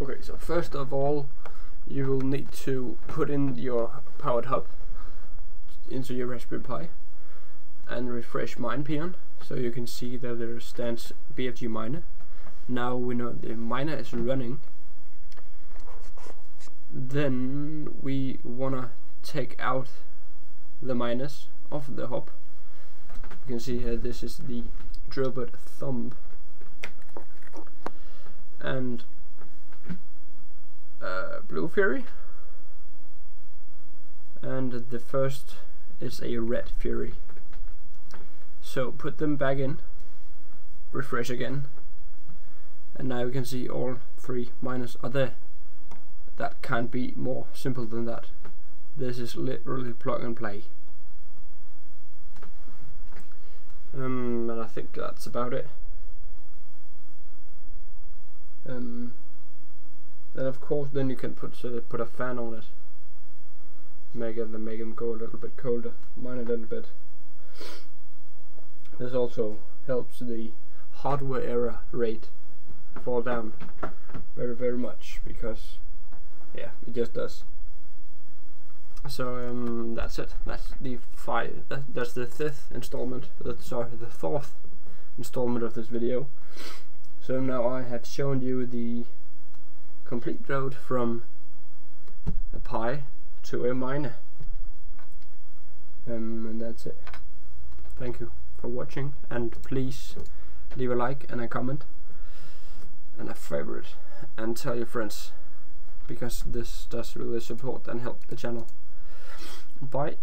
Okay, so first of all, you will need to put in your powered hub into your Raspberry Pi and refresh MinePeon so you can see that there stands BFG miner. Now we know the miner is running. Then we wanna take out the miners of the hub. You can see here this is the Drillbit thumb and Blue Fury. And the first is a Red Fury. So put them back in. Refresh again. And now you can see all three miners are there. That can't be more simple than that. This is literally plug and play. Um, and I think that's about it um, then of course then you can put uh, put a fan on it. Make it make them go a little bit colder mine a little bit. This also helps the hardware error rate fall down very very much because yeah it just does. So um, that's it. That's the five that, that's the fifth installment that's sorry the fourth installment of this video. So now I have shown you the complete road from a Pi to a miner. Um, and that's it. Thank you for watching and please leave a like and a comment and a favorite and tell your friends because this does really support and help the channel. Bye